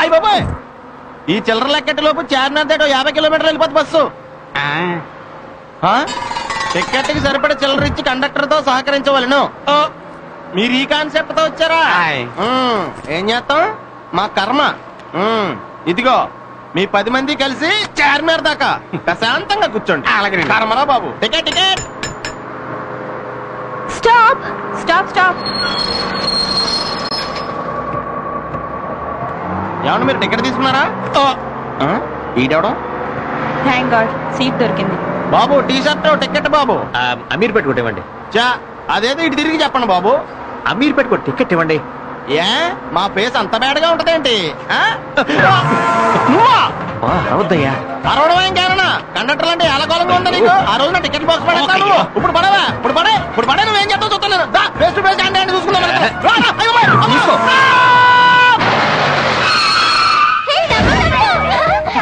అయ్యి బాబాయ్! ఈ చిల్లర లెక్కటి లోపు చార్మినార్ దాటో యాభై కిలోమీటర్లు వెళ్ళిపోతుంది బస్సు. ఆ? టికెట్కి సరిపడే చిల్లర ఇచ్చి కండక్టర్తో సహకరించవలను. ఓ, మీరు ఈ కాన్సెప్ట్తో వచ్చారా ఏం చేస్తాం? మా కర్మ. ఇదిగో మీ పది మంది కలిసి చార్మినార్ దాకా ప్రశాంతంగా కూర్చోండి. అలాగేనండి. కర్మరా బాబు. Ticket ticket. Stop! Stop stop! ఏమన్నా మీరు టికెట్ తీసుకున్నారా? ఈడెవడం? థ్యాంక్ గాడ్ సీట్ దొరికింది. బాబు టీ షర్ట్ టికెట్ బాబు. అమీర్ పెట్టుకోటి ఇవ్వండి. చా అదేదో ఇటు తిరిగి చెప్పండి బాబు. అమీర్ పెట్టుకో టికెట్ ఇవ్వండి. ఏ? మా ఫేస్ అంత బేడగా ఉంటదేంటి? అవద్దయ్యా అరవడం ఏం కారణా? కండక్టర్ అంటే ఎలగోలంగా ఉందా నీకు? ఆ రోజు నా టికెట్ బాక్స్ పడేస్తా నువ్వు. ఇప్పుడు పడవా ఇప్పుడు పడే ఇప్పుడు పడే నువ్వేం చేస్తావు చూస్తాను ఫేస్ టు ఫేస్ అంటే చూసుకుందాం.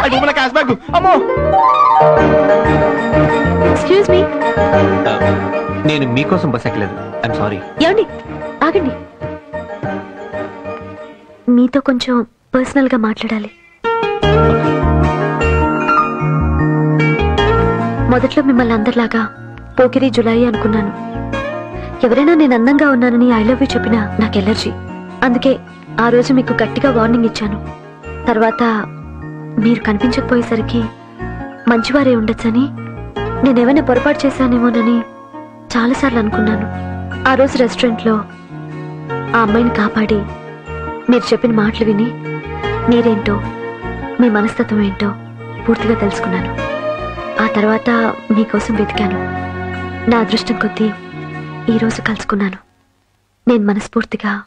రా, రా, అయ్యో, అమ్మో. అయ్యో, మన క్యాష్ బ్యాగ్ అమ్మో ఎక్స్క్యూజ్ మీ నేను మీకోసం బస్ ఎక్కలేదు. ఐఎమ్ సారీ ఏమండి? ఆగండి. మీతో కొంచెం పర్సనల్గా మాట్లాడాలి. మొదట్లో మిమ్మల్ని అందరిలాగా పోకిరి జులై అనుకున్నాను. ఎవరైనా నేను అందంగా ఉన్నానని ఐ లవ్ యూ చెప్పినా నాకు ఎలర్జీ. అందుకే ఆ రోజు మీకు గట్టిగా వార్నింగ్ ఇచ్చాను. తర్వాత మీరు కనిపించకపోయేసరికి మంచివారే ఉండొచ్చని నేనేమైనా పొరపాటు చేశానేమోనని చాలాసార్లు అనుకున్నాను. ఆ రోజు రెస్టారెంట్లో ఆ అమ్మాయిని కాపాడి మీరు చెప్పిన మాటలు విని మీరేంటో మీ మనస్తత్వం ఏంటో పూర్తిగా తెలుసుకున్నాను. ఆ తర్వాత మీకోసం వెతికాను. నా అదృష్టం కొద్దీ ఈరోజు కలుసుకున్నాను. నేను మనస్ఫూర్తిగా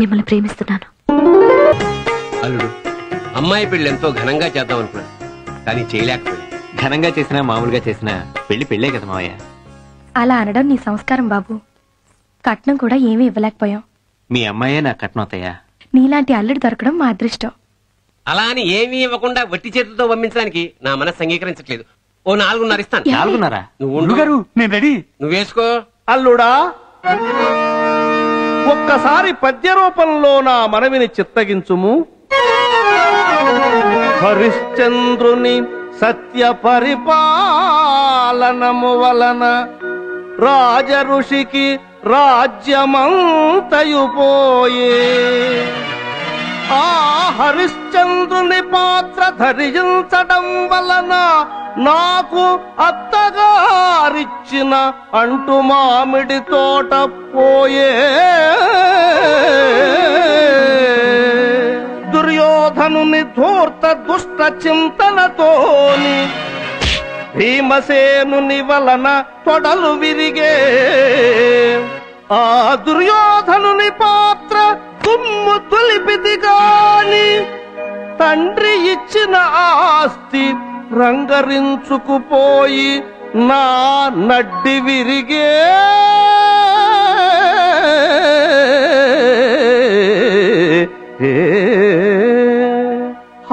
మిమ్మల్ని ప్రేమిస్తున్నాను. అల్లుడు అమ్మాయి పెళ్ళి ఎంతో ఘనంగా చేద్దాం అనుకున్నాను. కానీ చేయలేకపోయింది ఘనంగా చేసినా మామూలుగా చేసినా పెళ్ళి పెళ్ళే కదా మావయ్య. అలా అనడం నీ సంస్కారం బాబు. కట్నం కూడా ఏమీ ఇవ్వలేకపోయాం. మీ అమ్మాయే నా కట్నం అవుతాయా నీలాంటి అల్లుడు దొరకడం మా అదృష్టం. అలా అని ఏమీ ఇవ్వకుండా వట్టి చేతులతో పంపించడానికి నా మనసు అంగీకరించట్లేదు. ఓ నాలుగున్నర ఇస్తాను. నాలుగున్నారా? నువ్వు ఉండు. నేను రెడీ. నువ్వు వేసుకో. అల్లుడా! ఒక్కసారి పద్య రూపంలో నా మనవిని చిత్తగించుము. హరిశ్చంద్రుని సత్య పరిపాలనము వలన రాజ ఋషికి రాజ్యమంతయు ఆ హరిశ్చంద్రుని పాత్ర ధరించడం వలన నాకు అత్తగారిచ్చిన అంటు మామిడి తోట పోయే. దుర్యోధనుని ధూర్త దుష్ట చింతనతోని భీమసేనుని వలన తొడలు విరిగే. ఆ దుర్యోధనుని పాత్ర తుమ్ము తులిపిది గాని తండ్రి ఇచ్చిన ఆస్తి రంగరించుకుపోయి నా నడ్డి విరిగే.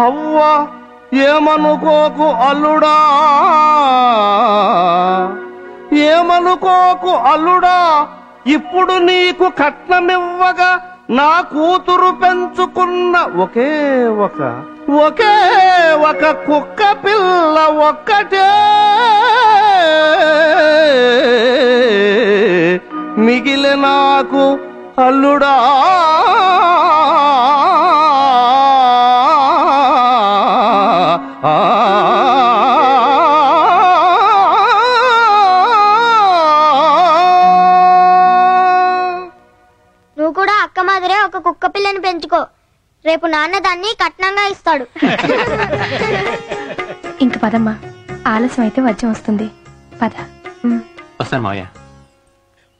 అవ్వ ఏమనుకోకు అల్లుడా? ఏమనుకోకు అల్లుడా? ఇప్పుడు నీకు కట్నమివ్వగా నా కూతురు పెంచుకున్న ఒకే ఒక ఒకే ఒక కుక్క పిల్ల ఒక్కటే. మిగిలి నాకు అల్లుడా? నువ్వు కూడా అక్క మాదిరే ఒక కుక్క పిల్లని పెంచుకో. రేపు నాన్న దాన్ని కట్నంగా ఇస్తాడు. ఇంక పదమ్మా ఆలస్యం అయితే వజ్యం వస్తుంది. పద. వస్తాను మావయ్య.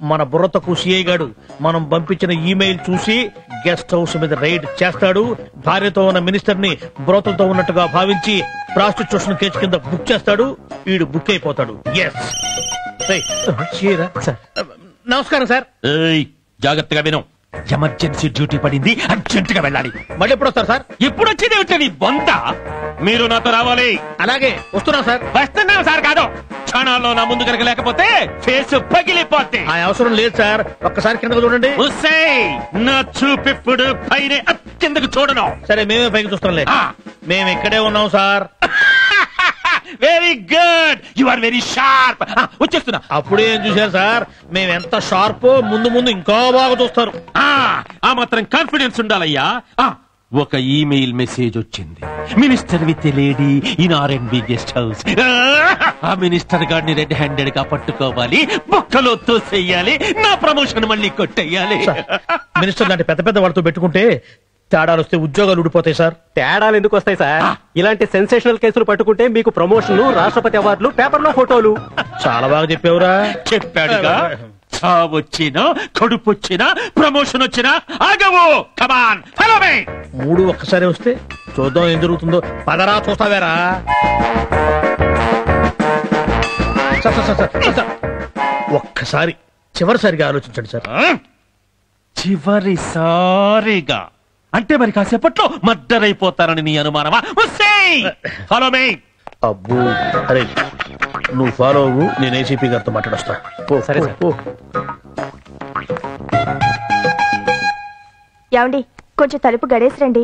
మన బుర్రతకు సిఐ గాడు మనం పంపించిన ఈమెయిల్ చూసి గెస్ట్ హౌస్ మీద రైడ్ చేస్తాడు. భార్యతో ఉన్న మినిస్టర్ని బ్రోతలతో ఉన్నట్టుగా భావించి ప్రాస్టిట్యూషన్ కేసు కింద బుక్ చేస్తాడు. వీడు బుక్ అయిపోతాడు. ఎస్ నమస్కారం సార్. ఏయ్ జాగ్రత్తగా విను. ఎమర్జెన్సీ డ్యూటీ పడింది. అర్జెంట్గా వెళ్ళాలి. మళ్ళీ ఎప్పుడు వస్తారు సార్? ఎప్పుడు వచ్చేది నీ బొంద మీరు నాతో రావాలి. అలాగే వస్తున్నా సార్. వస్తున్నాం సార్. క్షణాల్లో నా ముందు కనుక లేకపోతే ఫేస్ పగిలిపోతే ఆ అవసరం లేదు సార్. ఒక్కసారి కిందకు చూడండి. నా చూపిప్పుడు పైన కిందకు చూడను. సరే మేమే పైకి చూస్తాంలే. ఆ. మేము ఇక్కడే ఉన్నాం sir. Very good you are very sharp వచ్చేస్తున్నా. అప్పుడే ఏం చూశారు సార్? మేము ఎంత షార్ప్ ముందు ముందు ఇంకా బాగా చూస్తారు. ఆ, ఆ మాత్రం కాన్ఫిడెన్స్ ఉండాలయ్యా. ఆ, ఒక ఈమెయిల్ మెసేజ్ వచ్చింది. Minister with lady in R and B guest house. ఆ మినిస్టర్ గారిని రెడ్ హ్యాండెడ్గా పట్టుకోవాలి. బొక్కలో తోసేయాలి. నా ప్రమోషన్ మళ్ళీ కొట్టేయాలి. మినిస్టర్ లాంటి పెద్ద పెద్ద వాళ్ళతో పెట్టుకుంటే తేడాలు వస్తే ఉద్యోగాలు ఊడిపోతాయి సార్. తేడాలు ఎందుకు వస్తాయి సార్? ఇలాంటి సెన్సేషనల్ కేసులు పట్టుకుంటే మీకు ప్రమోషన్ రాష్ట్రపతి అవార్డులు పేపర్లో ఫోటోలు చాలా బాగా చెప్పావురా. చెప్పాడుగా. చావొచ్చినా కడుపు వచ్చినా ప్రమోషన్ వచ్చినా ఆగవు కమాన్ హలో మే మూడు ఒక్కసారి వస్తే చూద్దాం ఏం జరుగుతుందో. పదరా చూస్తావేరా? Sir, sir, sir, sir, sir. ఒక్కసారి చివరిసారిగా ఆలోచించండి సార్. చివరిసారిగా. అంటే మరి కాసేపట్లో మర్డర్ అయిపోతారని నీ అనుమానమా? హలో మే అబ్బో. అరే నువ్వు ఫాలో అవ్వు నేను ఏసీపీ గారితో మాట్లాడొస్తా పో, సరే, పో, సార్. పో. ఏమండి కొంచెం తలుపు గడేసి రండి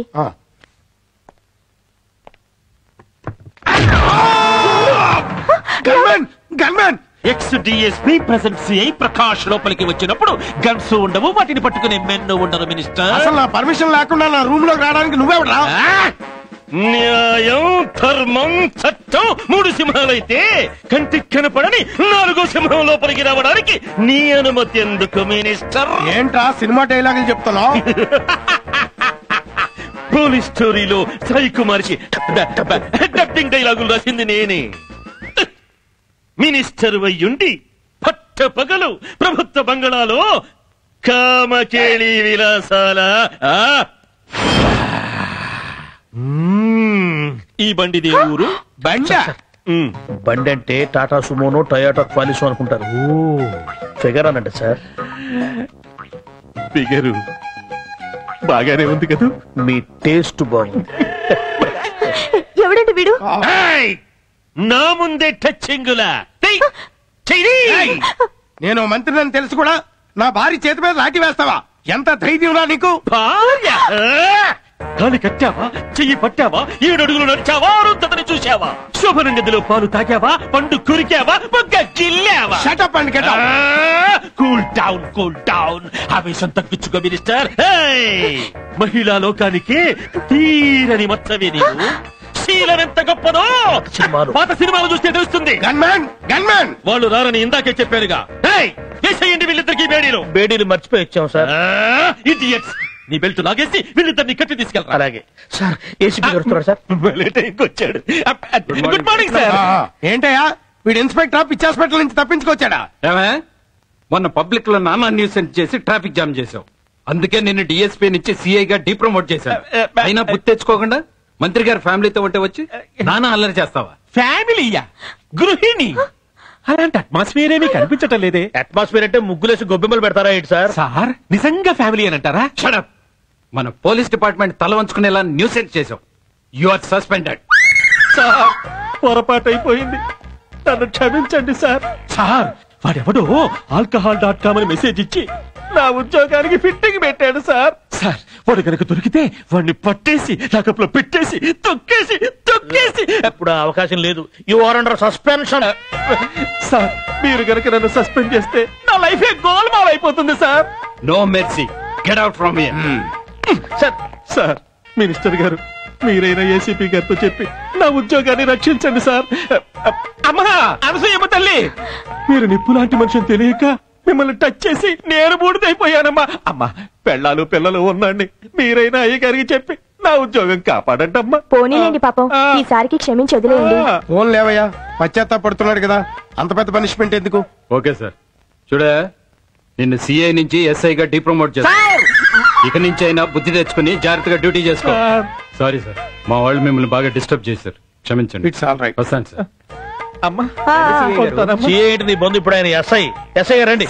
ex DSP present CI Prakash లోపలికి వచ్చినప్పుడు గన్స్ ఉండవు వాటిని పట్టుకునే మెన్ను ఉండరు మినిస్టర్ అసలు నా పర్మిషన్ లేకుండా నా రూమ్లోకి రావడానికి నువ్వెవడా! న్యాయం ధర్మం చట్టం మూడు సింహాలైతే కంటికి కనపడని నాలుగో సింహం లోపలికి రావడానికి నీ అనుమతి ఎందుకు మినిస్టర్? ఏంట్రా సినిమా డైలాగులు చెప్తున్నావు? పోలీస్ స్టోరీలో సాయి కుమార్కి డబ్బింగ్ డైలాగులు రాసింది నేనే. మినిస్టర్ వయ్యుండి పట్ట పగలు ప్రభుత్వ బంగళాలో కామకేళి విలాసాల. ఈ బండిదే ఊరు? బండ. బండి అంటే టాటా సుమోనో టయోటా క్వాలిసో అనుకుంటారు. ఫిగర్ అనండి సార్. ఫిగరు బాగానే ఉంది కదా? మీ టేస్ట్ బాగుంది. ఎవడండి వీడు? ఏయ్! నా ముందే టచ్చింగులా. తెయ్! చెయ్యి! నేను మంత్రిని తెలుసు కూడా నా భార్య చేతి మీద లాఠీ వేస్తావా? ఎంత ధైర్యంరా నీకు? భార్య? ఆ! కాలు కట్టావా? చెయ్యి పట్టావా? ఏడు అడుగులు నడిచావా? అరుంధతని చూశావా? శోభన గదిలో పాలు తాగావా? పండు కురికావా? బొగ్గ గిల్లావా? Shut up and get cool down cool down ఆవేశం తగ్గించుకో మినిస్టర్! మహిళా లోకానికి తీరని మచ్చవే నీవు. శీలం ఎంత గొప్పదో! సినిమాలు. పాత సినిమాలు చూస్తే తెలుస్తుంది. గన్మ్యాన్ గన్మ్యాన్ వాళ్ళు రారని ఇందాకే చెప్పారుగా! వేసేయండి వీళ్ళిద్దరికి బేడీలు. బేడీలు మర్చిపోయి వచ్చాం సార్. ఇడియట్స్ నీ బెల్ట్ లాగేసి వీళ్ళిద్దరిని కట్టి తీసుకెళ్ళరా అలాగే. సార్ ఏసీపీ గారు వస్తున్నారు సార్? వచ్చాడు. Good morning sir. ఏంటయ్యా? వీడు ఇన్స్పెక్టర్ పిచ్చి హాస్పిటల్ నుంచి తప్పించుకొచ్చాడా? ఏమే? మొన్న పబ్లిక్లో నానా న్యూసెన్స్ చేసి ట్రాఫిక్ జామ్ చేసావు అందుకే నిన్ను డిఎస్పీ నుంచి సిఐ గా డిప్రమోట్ చేశాను. అయినా గుర్తు తెచ్చుకోకుండా మంత్రి గారి ఫ్యామిలీతో ఉంటే వచ్చి నానా అల్లరి చేస్తావా? ఫ్యామిలీయా? గృహిణి? అలాంటి అట్మాస్ఫియర్ ఏమీ కనిపించటం లేదే. అట్మాస్ఫియర్ అంటే ముగ్గులేసి గొబ్బెమ్మలు పెడతారా ఏంటి సార్? సార్ నిజంగా ఫ్యామిలీ అని అంటారా? షడప్ మన పోలీస్ డిపార్ట్మెంట్ తల వంచుకునేలా న్యూసెన్స్ చేసావు యు ఆర్ సస్పెండెడ్ సార్ పొరపాటు అయిపోయింది నన్ను క్షమించండి సార్. సార్ వాడెవడో ఆల్కహాల్ డాట్ కామ్ అని మెసేజ్ ఇచ్చి నా ఉద్యోగానికి ఫిట్టింగ్ పెట్టాడు సార్. సార్ వాడు కనుక దొరికితే వాడిని పట్టేసి లాకప్లో పెట్టేసి తొక్కేసి తొక్కేసి. ఇప్పుడు ఆ అవకాశం లేదు. You are under suspension sir మీరు కనుక నన్ను సస్పెండ్ చేస్తే నా లైఫ్ గోల్మాల్ అయిపోతుంది sir. No mercy get out from here sir sir minister గారు మీరైనా ఏసీపీ గారితో చెప్పి నా ఉద్యోగాన్ని రక్షించండి సార్. అమ్మా అనసూయమ్మ తల్లి! మీరు నిప్పు లాంటి మనిషిని తెలియక మిమ్మల్ని టచ్ చేసి నేను బూడిదైపోయానమ్మా. అమ్మా పెళ్ళాలు పిల్లలు ఉన్నాండి. మీరైనా అయ్య గారికి చెప్పి నా ఉద్యోగం కాపాడంటమ్మా. పోనీలేండి పాపం. ఈసారికి క్షమించి వదిలేయండి. ఆ. ఫోన్ లేవయ్యా. పశ్చాత్తాపడుతున్నాడు కదా. అంత పెద్ద పనిష్మెంట్ ఎందుకు? Okay sir. చూడే నిన్ను సిఐ నుంచి ఎస్ఐ గా డిప్రమోట్ చేస్తా. ఇక నుంచి అయినా బుద్ధి తెచ్చుకుని జాగ్రత్తగా డ్యూటీ చేసుకో. సార్. సారీ మా వాళ్ళు మిమ్మల్ని బాగా డిస్టర్బ్ చేశారు. క్షమించండి. ఇట్స్ ఆల్ రైట్ వస్తాను సార్ అమ్మా. ఆ. వస్తానమ్మా. సిఐ నీ బంధు ఇప్పుడు ఆయన ఎస్ఐ ఎస్ఐ రండి.